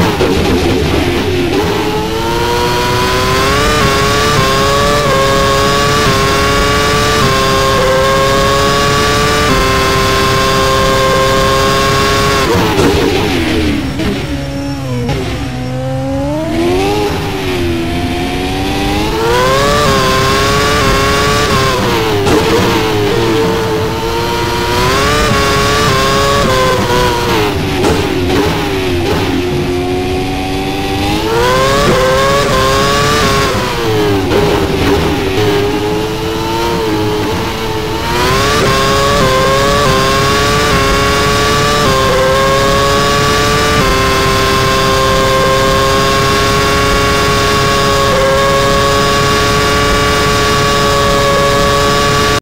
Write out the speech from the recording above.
Oh,